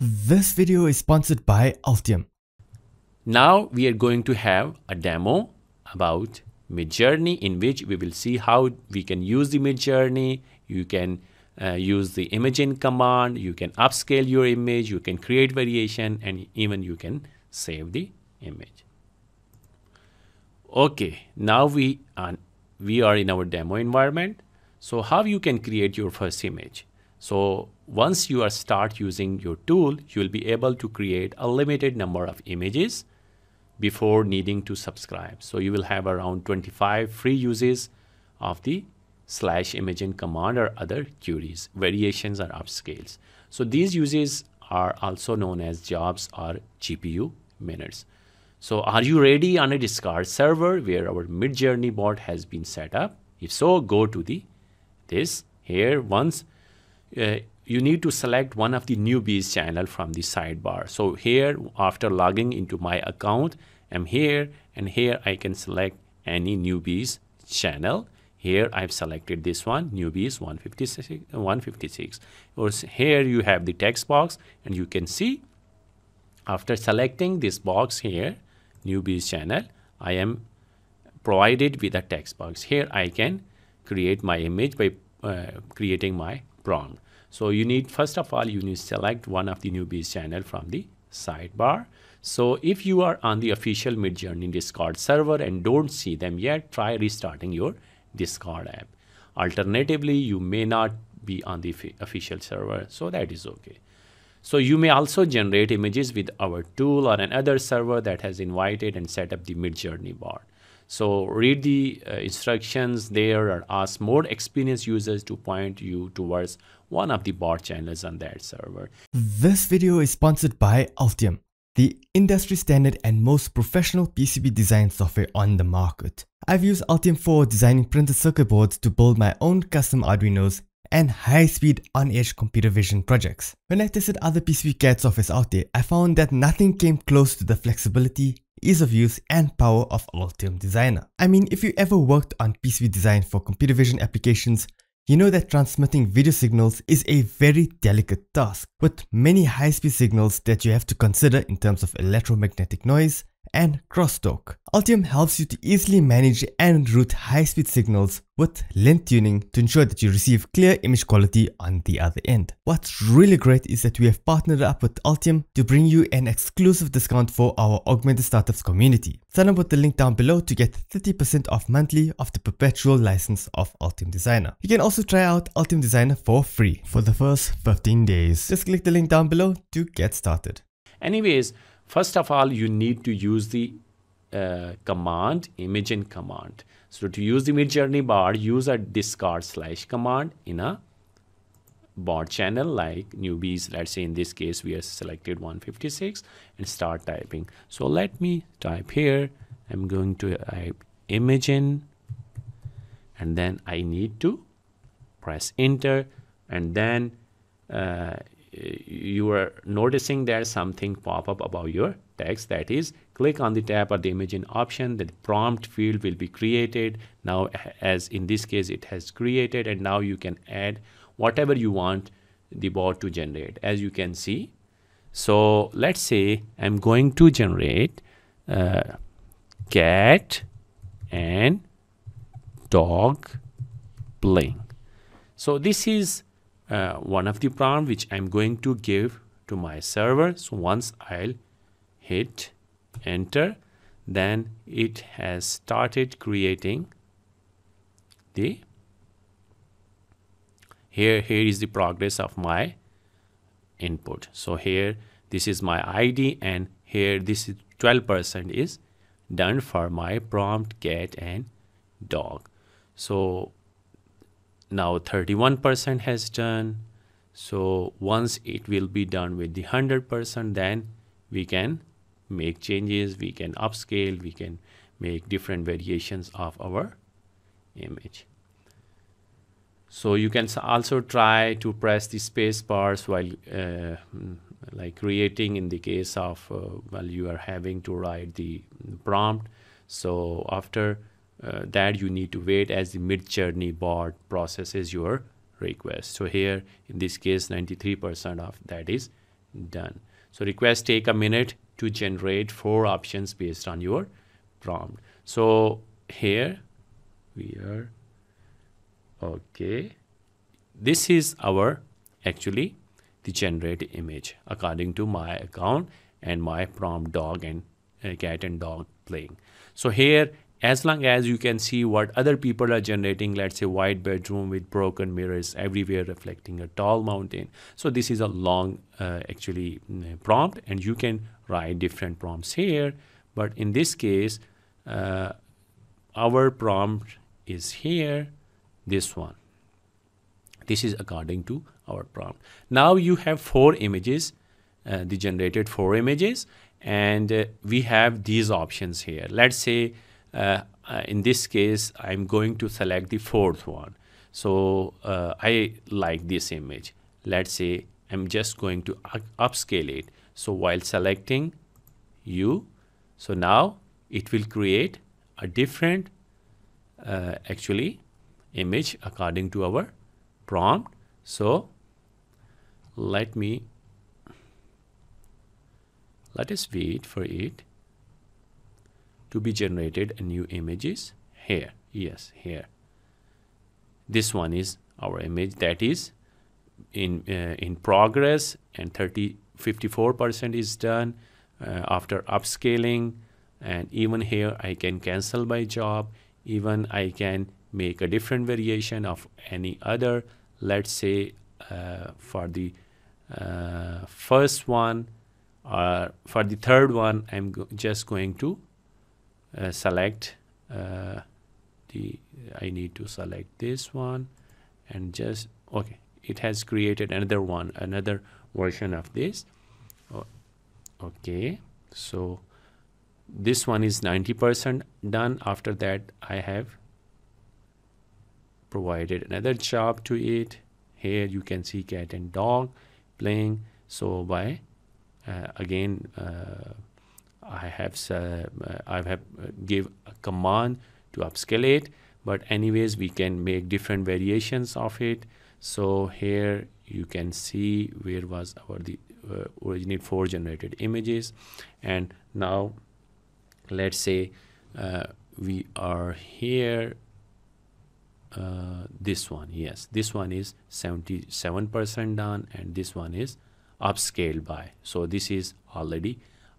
This video is sponsored by Altium. Now we are going to have a demo about Midjourney in which we will see how we can use the Midjourney. You can uh, use the imagine command, you can upscale your image, you can create variation and even you can save the image. Okay, now we are, we are in our demo environment. So how you can create your first image? So once you are start using your tool, you will be able to create a limited number of images before needing to subscribe. So you will have around 25 free uses of the slash imagine command or other queries, variations or upscales. So these uses are also known as jobs or GPU minutes. So are you ready on a Discord server where our Midjourney bot has been set up? If so, go to the this here once uh, you need to select one of the newbies channel from the sidebar. So here after logging into my account, I'm here and here I can select any newbies channel. Here I've selected this one, newbies 156. 156. Or here you have the text box and you can see after selecting this box here, newbies channel, I am provided with a text box. Here I can create my image by uh, creating my prompt. So you need, first of all, you need to select one of the newbies channel from the sidebar. So if you are on the official Midjourney Discord server and don't see them yet, try restarting your Discord app. Alternatively, you may not be on the official server, so that is okay. So you may also generate images with our tool or another server that has invited and set up the Midjourney bot. So read the uh, instructions there or ask more experienced users to point you towards one of the bot channels on that server. This video is sponsored by Altium, the industry standard and most professional PCB design software on the market. I've used Altium for designing printed circuit boards to build my own custom Arduinos and high-speed on-edge computer vision projects. When I tested other PCB CAD softwares out there, I found that nothing came close to the flexibility, ease of use and power of Altium Designer. I mean, if you ever worked on PCB design for computer vision applications, you know that transmitting video signals is a very delicate task, with many high-speed signals that you have to consider in terms of electromagnetic noise, and crosstalk. Altium helps you to easily manage and route high-speed signals with length tuning to ensure that you receive clear image quality on the other end. What's really great is that we have partnered up with Altium to bring you an exclusive discount for our Augmented Startups community. Sign up with the link down below to get 30% off monthly of the perpetual license of Altium Designer. You can also try out Altium Designer for free for the first 15 days. Just click the link down below to get started. Anyways, First of all, you need to use the uh, command, imagine command. So to use the Midjourney bot, use a Discord slash command in a bot channel like newbies. Let's say in this case, we have selected 156 and start typing. So let me type here. I'm going to type imagine and then I need to press enter and then uh, you are noticing there's something pop up about your text that is click on the tab or the imagine option the prompt field will be created. Now as in this case it has created and now you can add whatever you want the bot to generate as you can see. So let's say I'm going to generate uh, cat and dog playing. So this is uh, one of the prompt which I'm going to give to my server. So once I'll hit enter, then it has started creating the here here is the progress of my input. So here this is my ID and here this is 12% is done for my prompt cat and dog. So now 31% has done. So once it will be done with the 100% then we can make changes we can upscale we can make different variations of our image. So you can also try to press the space bars while uh, like creating in the case of uh, while you are having to write the prompt. So after uh, that you need to wait as the Midjourney bot processes your request. So here in this case 93% of that is done. So requests take a minute to generate four options based on your prompt. So here we are. Okay. This is our actually the generate image according to my account and my prompt dog and uh, cat and dog playing. So here as long as you can see what other people are generating let's say white bedroom with broken mirrors everywhere reflecting a tall mountain. So this is a long uh, actually mm, prompt and you can write different prompts here. But in this case uh, our prompt is here this one. This is according to our prompt. Now you have four images uh, the generated four images and uh, we have these options here. Let's say in this case I'm going to select the fourth one. So uh, I like this image. Let's say I'm just going to upscale it. So while selecting you so now it will create a different uh, actually image according to our prompt. So let me let us wait for it to be generated a new images here. Yes here. This one is our image that is in uh, in progress and 30 54 percent is done uh, after upscaling. And even here I can cancel my job. Even I can make a different variation of any other let's say uh, for the uh, first one or for the third one I'm go just going to uh, select uh, the I need to select this one and just okay it has created another one another version of this. Oh, okay so this one is 90% done. After that I have provided another job to it. Here you can see cat and dog playing. So by uh, again uh, I have uh, I have give a command to upscale it but anyways we can make different variations of it. So here you can see where was our the uh, four generated images. And now let's say uh, we are here uh, this one yes. This one is 77% done and this one is upscaled by. So this is already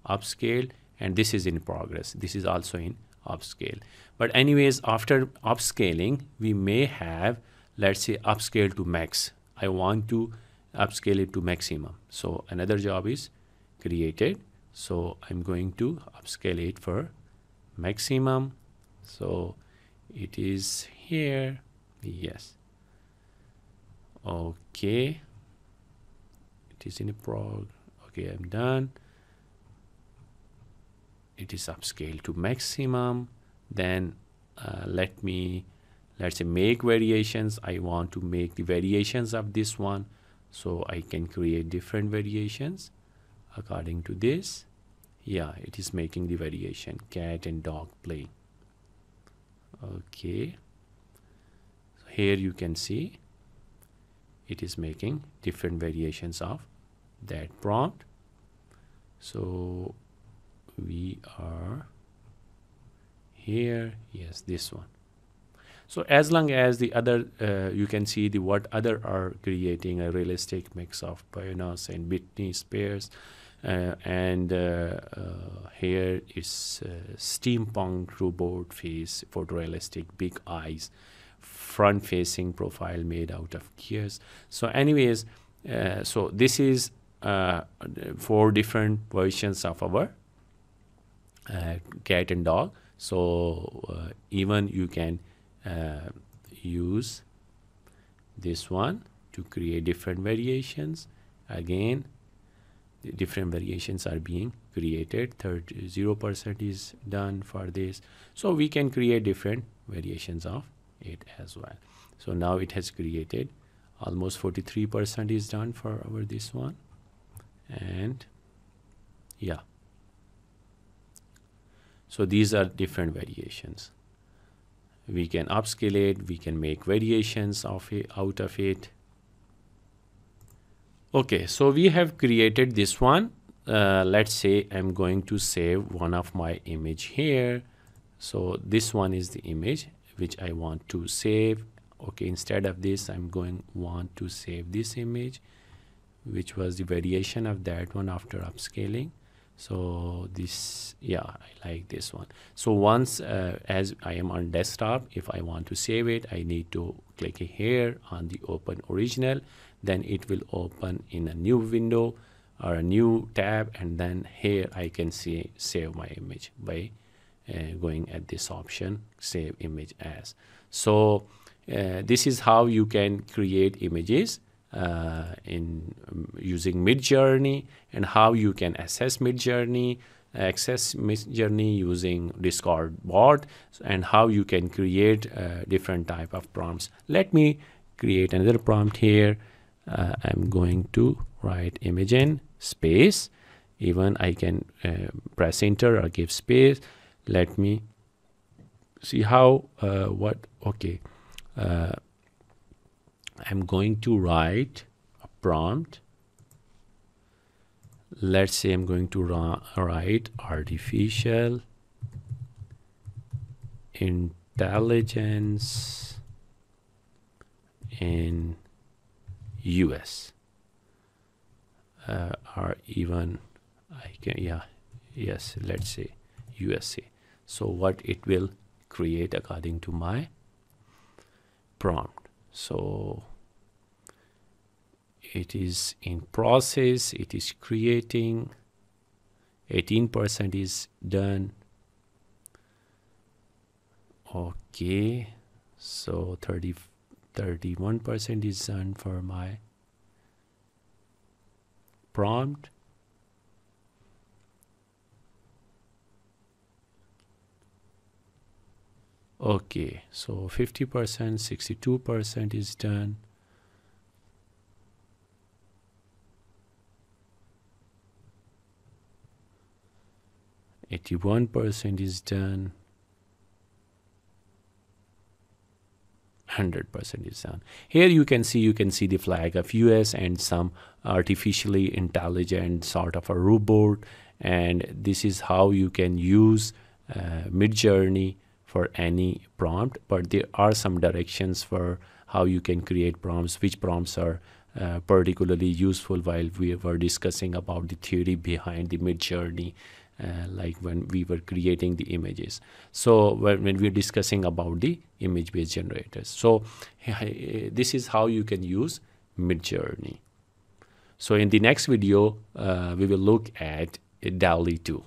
upscaled and this is in progress. This is also in upscale. But anyways after upscaling we may have let's say upscale to max. I want to upscale it to maximum. So another job is created. So i'm going to upscale it for maximum. So it is here. Yes. Okay. It is in a prog okay i'm done it is upscaled to maximum then uh, let me let's say make variations. I want to make the variations of this one so I can create different variations according to this. Yeah it is making the variation cat and dog play. Okay. So here you can see it is making different variations of that prompt. So we are here. Yes this one. So as long as the other uh, you can see the what other are creating a realistic mix of Bionos and Britney Spears uh, and uh, uh here is uh, steampunk robot face photorealistic big eyes front facing profile made out of gears. So anyways uh, so this is four different versions of our cat and dog. So uh, even you can uh, use this one to create different variations. Again different variations are being created. 0% is done for this. So we can create different variations of it as well. So now it has created almost 43% is done for our this one. And yeah so these are different variations. We can upscale it, we can make variations of it out of it. Okay, so we have created this one. Uh, let's say I'm going to save one of my image here. So this one is the image which I want to save. Okay, instead of this, I'm going want to save this image, which was the variation of that one after upscaling. So this, yeah, I like this one. So once uh, as I am on desktop, if I want to save it, I need to click here on the open original. Then it will open in a new window or a new tab and then here I can see save my image by uh, going at this option save image as. So uh, this is how you can create images uh, in um, using Midjourney and how you can access Midjourney access Midjourney using Discord bot and how you can create uh, different type of prompts. Let me create another prompt here. Uh, I'm going to write imagine space. Even I can uh, press enter or give space. Let me see how uh, what okay. Uh, I'm going to write a prompt. Let's say I'm going to write artificial intelligence in US uh, or even I can yeah yes let's say USA so what it will create according to my prompt so it is in process it is creating 18% is done okay so 30 31% is done for my prompt. Okay, so 50%, 62% is done. Eighty-one percent is done. 100% is done. Here you can see you can see the flag of US and some artificially intelligent sort of a robot and this is how you can use uh, Midjourney for any prompt but there are some directions for how you can create prompts which prompts are uh, particularly useful while we were discussing about the theory behind the Midjourney uh, like when we were creating the images. So when, when we're discussing about the image-based generators. So this is how you can use Midjourney. So in the next video, uh, we will look at DALL-E 2.